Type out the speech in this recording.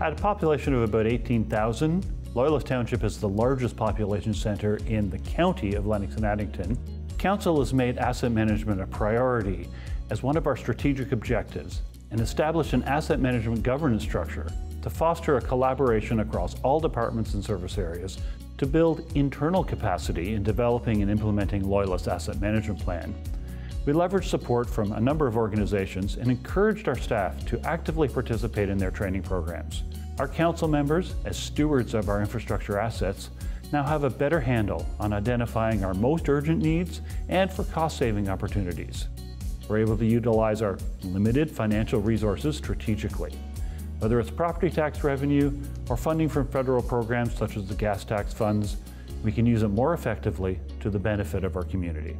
At a population of about 18,000, Loyalist Township is the largest population centre in the county of Lennox and Addington. Council has made asset management a priority as one of our strategic objectives and established an asset management governance structure to foster a collaboration across all departments and service areas to build internal capacity in developing and implementing Loyalist Asset Management Plan. We leveraged support from a number of organizations and encouraged our staff to actively participate in their training programs. Our council members, as stewards of our infrastructure assets, now have a better handle on identifying our most urgent needs and for cost saving opportunities. We're able to utilize our limited financial resources strategically, whether it's property tax revenue or funding from federal programs such as the gas tax funds, we can use it more effectively to the benefit of our community.